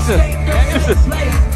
is het?